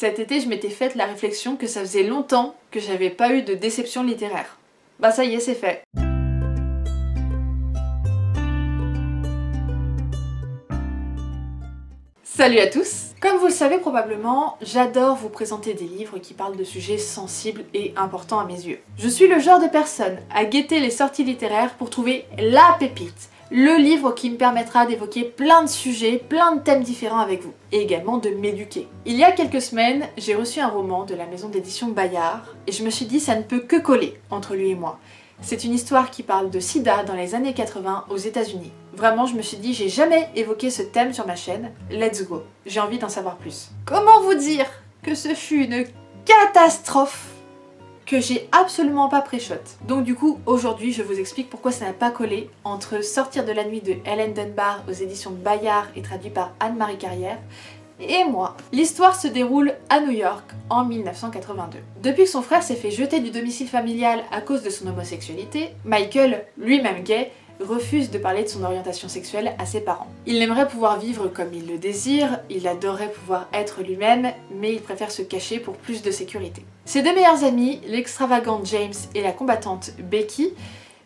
Cet été, je m'étais faite la réflexion que ça faisait longtemps que j'avais pas eu de déception littéraire. Bah ça y est, c'est fait. Salut à tous Comme vous le savez probablement, j'adore vous présenter des livres qui parlent de sujets sensibles et importants à mes yeux. Je suis le genre de personne à guetter les sorties littéraires pour trouver LA pépite, le livre qui me permettra d'évoquer plein de sujets, plein de thèmes différents avec vous, et également de m'éduquer. Il y a quelques semaines, j'ai reçu un roman de la maison d'édition Bayard, et je me suis dit ça ne peut que coller entre lui et moi. C'est une histoire qui parle de sida dans les années 80 aux États-Unis. Vraiment, je me suis dit, j'ai jamais évoqué ce thème sur ma chaîne. Let's go. J'ai envie d'en savoir plus. Comment vous dire que ce fut une catastrophe? Que j'ai absolument pas pré-shot. Donc du coup, aujourd'hui, je vous explique pourquoi ça n'a pas collé entre Sortir de la nuit de Helen Dunbar aux éditions Bayard et traduit par Anne-Marie Carrière et moi. L'histoire se déroule à New York en 1982. Depuis que son frère s'est fait jeter du domicile familial à cause de son homosexualité, Michael, lui-même gay, refuse de parler de son orientation sexuelle à ses parents. Il aimerait pouvoir vivre comme il le désire, il adorerait pouvoir être lui-même, mais il préfère se cacher pour plus de sécurité. Ses deux meilleurs amis, l'extravagante James et la combattante Becky,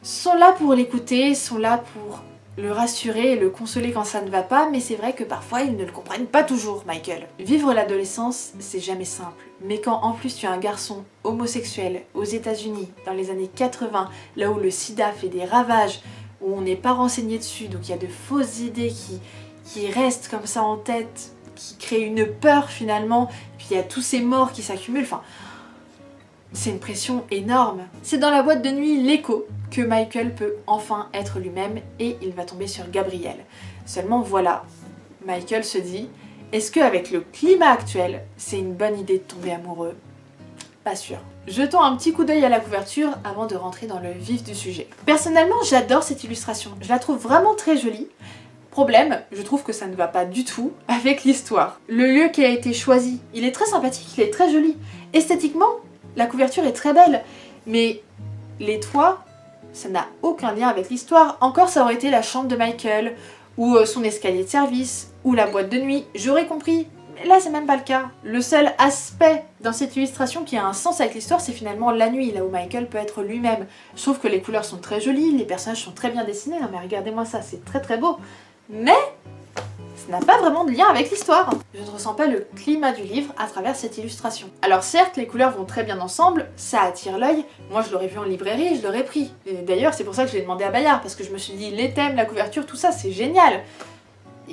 sont là pour l'écouter, sont là pour le rassurer et le consoler quand ça ne va pas, mais c'est vrai que parfois ils ne le comprennent pas toujours, Michael. Vivre l'adolescence, c'est jamais simple. Mais quand en plus tu es un garçon homosexuel aux États-Unis dans les années 80, là où le sida fait des ravages, où on n'est pas renseigné dessus, donc il y a de fausses idées qui, qui restent comme ça en tête, qui créent une peur finalement, puis il y a tous ces morts qui s'accumulent, enfin. C'est une pression énorme. C'est dans la boîte de nuit L'écho que Michael peut enfin être lui-même et il va tomber sur Gabriel. Seulement voilà, Michael se dit, est-ce qu'avec le climat actuel, c'est une bonne idée de tomber amoureux? Pas sûr. Jetons un petit coup d'œil à la couverture avant de rentrer dans le vif du sujet. Personnellement, j'adore cette illustration. Je la trouve vraiment très jolie. Problème, je trouve que ça ne va pas du tout avec l'histoire. Le lieu qui a été choisi, il est très sympathique, il est très joli. Esthétiquement, la couverture est très belle, mais les toits ça n'a aucun lien avec l'histoire. Encore ça aurait été la chambre de Michael, ou euh, son escalier de service, ou la boîte de nuit, j'aurais compris. Mais là c'est même pas le cas. Le seul aspect dans cette illustration qui a un sens avec l'histoire, c'est finalement la nuit, là où Michael peut être lui-même. Trouve que les couleurs sont très jolies, les personnages sont très bien dessinés, non mais regardez-moi ça, c'est très très beau. Mais ça n'a pas vraiment de lien avec l'histoire. Je ne ressens pas le climat du livre à travers cette illustration. Alors certes, les couleurs vont très bien ensemble, ça attire l'œil, moi je l'aurais vu en librairie, je l'aurais pris. D'ailleurs, c'est pour ça que je l'ai demandé à Bayard, parce que je me suis dit, les thèmes, la couverture, tout ça, c'est génial.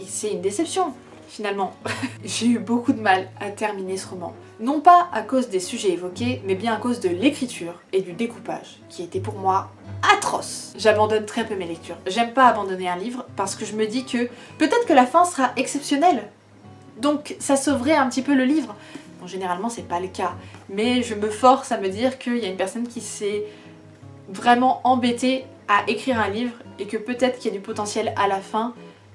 C'est une déception finalement. J'ai eu beaucoup de mal à terminer ce roman. Non pas à cause des sujets évoqués, mais bien à cause de l'écriture et du découpage, qui était pour moi J'abandonne très peu mes lectures. J'aime pas abandonner un livre parce que je me dis que peut-être que la fin sera exceptionnelle. Donc ça sauverait un petit peu le livre. Bon, généralement c'est pas le cas, mais je me force à me dire qu'il y a une personne qui s'est vraiment embêtée à écrire un livre et que peut-être qu'il y a du potentiel à la fin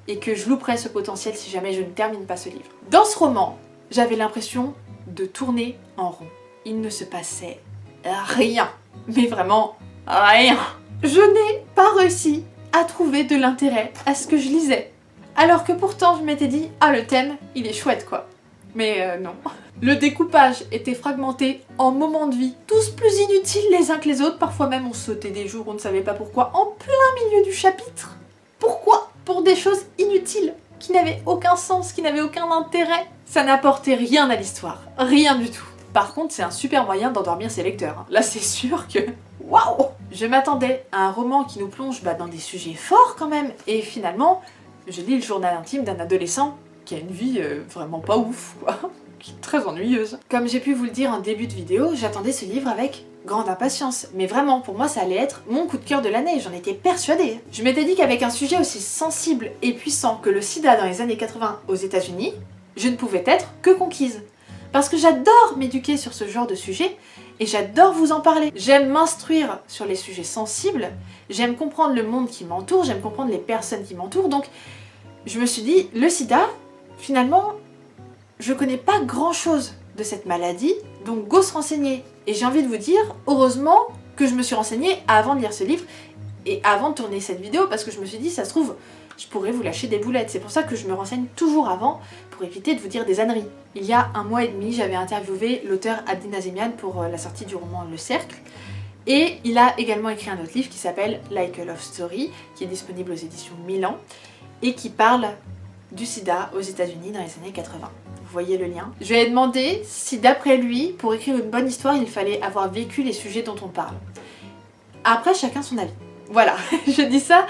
et que je louperais ce potentiel si jamais je ne termine pas ce livre. Dans ce roman, j'avais l'impression de tourner en rond. Il ne se passait rien, mais vraiment rien. Je n'ai pas réussi à trouver de l'intérêt à ce que je lisais. Alors que pourtant je m'étais dit, ah le thème, il est chouette quoi. Mais euh, non. Le découpage était fragmenté en moments de vie, tous plus inutiles les uns que les autres, parfois même on sautait des jours, on ne savait pas pourquoi, en plein milieu du chapitre. Pourquoi? Pour des choses inutiles, qui n'avaient aucun sens, qui n'avaient aucun intérêt. Ça n'apportait rien à l'histoire, rien du tout. Par contre, c'est un super moyen d'endormir ses lecteurs. Là, c'est sûr que... Waouh Je m'attendais à un roman qui nous plonge bah, dans des sujets forts quand même, et finalement, je lis le journal intime d'un adolescent qui a une vie euh, vraiment pas ouf, quoi. qui est très ennuyeuse. Comme j'ai pu vous le dire en début de vidéo, j'attendais ce livre avec grande impatience. Mais vraiment, pour moi, ça allait être mon coup de cœur de l'année, j'en étais persuadée. Je m'étais dit qu'avec un sujet aussi sensible et puissant que le sida dans les années 80 aux états unis je ne pouvais être que conquise. Parce que j'adore m'éduquer sur ce genre de sujet et j'adore vous en parler. J'aime m'instruire sur les sujets sensibles, j'aime comprendre le monde qui m'entoure, j'aime comprendre les personnes qui m'entourent. Donc, je me suis dit, le sida, finalement, je connais pas grand chose de cette maladie, donc go se renseigner. Et j'ai envie de vous dire, heureusement que je me suis renseignée avant de lire ce livre et avant de tourner cette vidéo, parce que je me suis dit, ça se trouve, je pourrais vous lâcher des boulettes. C'est pour ça que je me renseigne toujours avant pour éviter de vous dire des âneries. Il y a un mois et demi, j'avais interviewé l'auteur Abdin Azemian pour euh, la sortie du roman Le Cercle. Et il a également écrit un autre livre qui s'appelle Like a Love Story, qui est disponible aux éditions Milan, et qui parle du sida aux États-Unis dans les années 80. Vous voyez le lien? Je lui ai demandé si d'après lui, pour écrire une bonne histoire, il fallait avoir vécu les sujets dont on parle. Après, chacun son avis. Voilà, je dis ça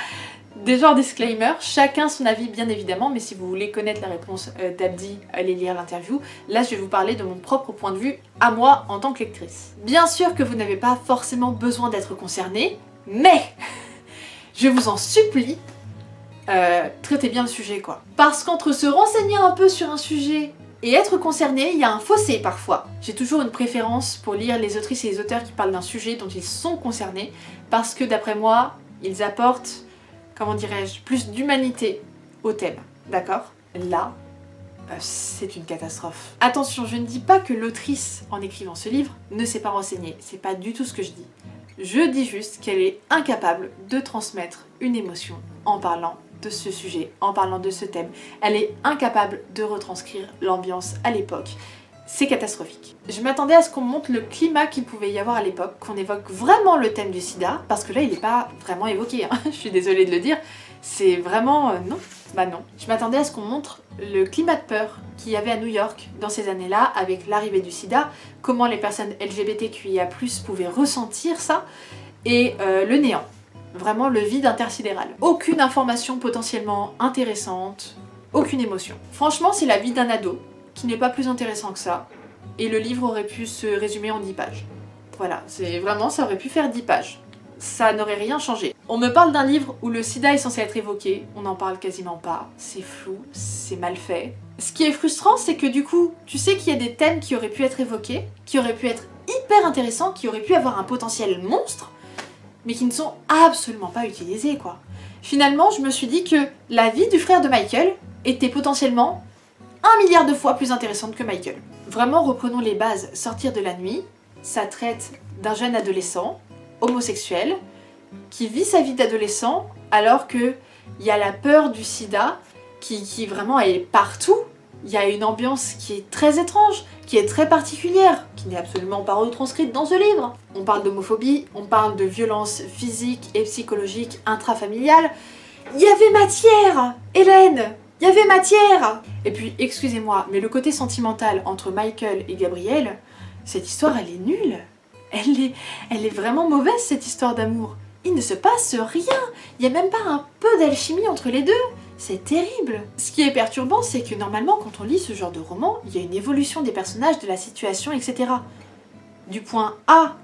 Déjà en disclaimer, chacun son avis bien évidemment, mais si vous voulez connaître la réponse euh, d'Abdi, allez lire l'interview. Là, je vais vous parler de mon propre point de vue à moi en tant que lectrice. Bien sûr que vous n'avez pas forcément besoin d'être concerné, mais je vous en supplie, euh, traitez bien le sujet quoi. Parce qu'entre se renseigner un peu sur un sujet et être concerné, il y a un fossé parfois. J'ai toujours une préférence pour lire les autrices et les auteurs qui parlent d'un sujet dont ils sont concernés, parce que d'après moi, ils apportent comment dirais-je, plus d'humanité au thème, d'accord? Là, euh, c'est une catastrophe. Attention, je ne dis pas que l'autrice, en écrivant ce livre, ne s'est pas renseignée, c'est pas du tout ce que je dis. Je dis juste qu'elle est incapable de transmettre une émotion en parlant de ce sujet, en parlant de ce thème. Elle est incapable de retranscrire l'ambiance à l'époque c'est catastrophique. Je m'attendais à ce qu'on montre le climat qu'il pouvait y avoir à l'époque, qu'on évoque vraiment le thème du sida, parce que là il n'est pas vraiment évoqué, hein. je suis désolée de le dire, c'est vraiment... Euh, non, bah non. Je m'attendais à ce qu'on montre le climat de peur qu'il y avait à New York dans ces années-là, avec l'arrivée du sida, comment les personnes LGBTQIA+, pouvaient ressentir ça, et euh, le néant. Vraiment le vide intersidéral. Aucune information potentiellement intéressante, aucune émotion. Franchement, c'est la vie d'un ado qui n'est pas plus intéressant que ça. Et le livre aurait pu se résumer en 10 pages. Voilà, c'est vraiment, ça aurait pu faire 10 pages. Ça n'aurait rien changé. On me parle d'un livre où le sida est censé être évoqué, on n'en parle quasiment pas, c'est flou, c'est mal fait. Ce qui est frustrant, c'est que du coup, tu sais qu'il y a des thèmes qui auraient pu être évoqués, qui auraient pu être hyper intéressants, qui auraient pu avoir un potentiel monstre, mais qui ne sont absolument pas utilisés, quoi. Finalement, je me suis dit que la vie du frère de Michael était potentiellement un milliard de fois plus intéressante que Michael. Vraiment, reprenons les bases. Sortir de la nuit, ça traite d'un jeune adolescent, homosexuel, qui vit sa vie d'adolescent alors que il y a la peur du sida qui, qui vraiment est partout. Il y a une ambiance qui est très étrange, qui est très particulière, qui n'est absolument pas retranscrite dans ce livre. On parle d'homophobie, on parle de violence physique et psychologique intrafamiliale. Il y avait matière Hélène il y avait matière Et puis, excusez-moi, mais le côté sentimental entre Michael et Gabriel, cette histoire, elle est nulle. Elle est, elle est vraiment mauvaise, cette histoire d'amour. Il ne se passe rien. Il n'y a même pas un peu d'alchimie entre les deux. C'est terrible. Ce qui est perturbant, c'est que normalement, quand on lit ce genre de roman, il y a une évolution des personnages, de la situation, etc. Du point A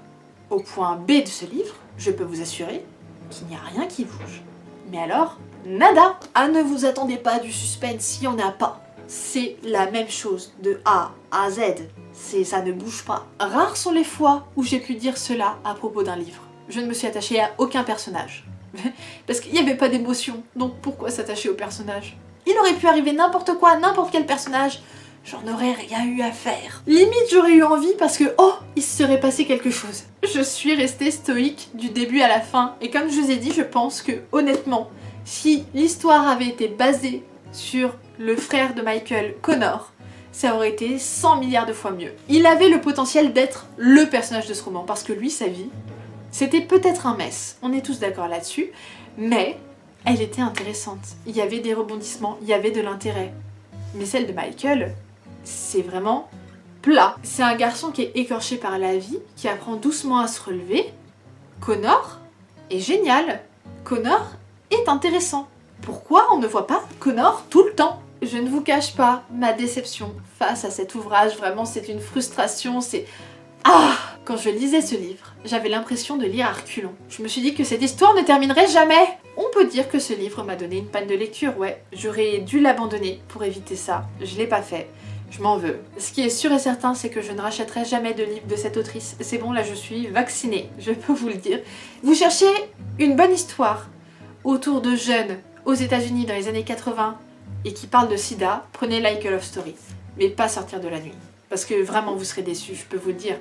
au point B de ce livre, je peux vous assurer qu'il n'y a rien qui bouge. Mais alors, nada Ah, ne vous attendez pas du suspense, s'il n'y en a pas. C'est la même chose de A à Z. Ça ne bouge pas. Rares sont les fois où j'ai pu dire cela à propos d'un livre. Je ne me suis attachée à aucun personnage. Parce qu'il n'y avait pas d'émotion, donc pourquoi s'attacher au personnage? Il aurait pu arriver n'importe quoi, n'importe quel personnage, j'en aurais rien eu à faire. Limite j'aurais eu envie parce que oh, il se serait passé quelque chose. Je suis restée stoïque du début à la fin et comme je vous ai dit, je pense que honnêtement, si l'histoire avait été basée sur le frère de Michael, Connor, ça aurait été 100 milliards de fois mieux. Il avait le potentiel d'être le personnage de ce roman, parce que lui, sa vie, c'était peut-être un mess, on est tous d'accord là-dessus, mais elle était intéressante. Il y avait des rebondissements, il y avait de l'intérêt. Mais celle de Michael, c'est vraiment plat. C'est un garçon qui est écorché par la vie, qui apprend doucement à se relever. Connor est génial. Connor est intéressant. Pourquoi on ne voit pas Connor tout le temps? Je ne vous cache pas ma déception face à cet ouvrage. Vraiment, c'est une frustration, c'est... Ah Quand je lisais ce livre, j'avais l'impression de lire Arculon. Je me suis dit que cette histoire ne terminerait jamais On peut dire que ce livre m'a donné une panne de lecture, ouais. J'aurais dû l'abandonner pour éviter ça. Je l'ai pas fait. Je m'en veux. Ce qui est sûr et certain, c'est que je ne rachèterai jamais de livre de cette autrice. C'est bon, là je suis vaccinée, je peux vous le dire. Vous cherchez une bonne histoire autour de jeunes aux États-Unis dans les années 80 et qui parlent de sida, prenez Like a Love Story. Mais pas sortir de la nuit. Parce que vraiment vous serez déçus, je peux vous le dire.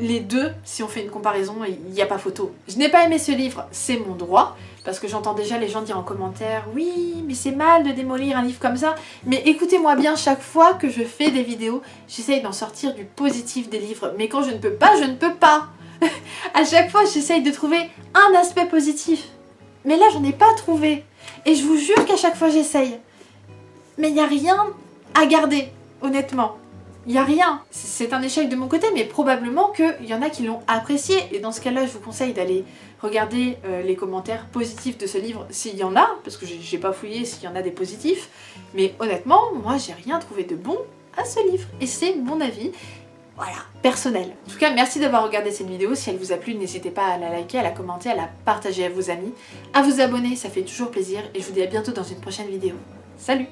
les deux, si on fait une comparaison, il n'y a pas photo. Je n'ai pas aimé ce livre, c'est mon droit, parce que j'entends déjà les gens dire en commentaire « Oui, mais c'est mal de démolir un livre comme ça ». Mais écoutez-moi bien, chaque fois que je fais des vidéos, j'essaye d'en sortir du positif des livres. Mais quand je ne peux pas, je ne peux pas À chaque fois, j'essaye de trouver un aspect positif. Mais là, j'en ai pas trouvé. Et je vous jure qu'à chaque fois, j'essaye. Mais il n'y a rien à garder, honnêtement. Il n'y a rien. C'est un échec de mon côté, mais probablement qu'il y en a qui l'ont apprécié. Et dans ce cas-là, je vous conseille d'aller regarder euh, les commentaires positifs de ce livre, s'il y en a, parce que j'ai pas fouillé s'il y en a des positifs. Mais honnêtement, moi, j'ai rien trouvé de bon à ce livre. Et c'est mon avis. Voilà, personnel. En tout cas, merci d'avoir regardé cette vidéo. Si elle vous a plu, n'hésitez pas à la liker, à la commenter, à la partager à vos amis, à vous abonner, ça fait toujours plaisir. Et je vous dis à bientôt dans une prochaine vidéo. Salut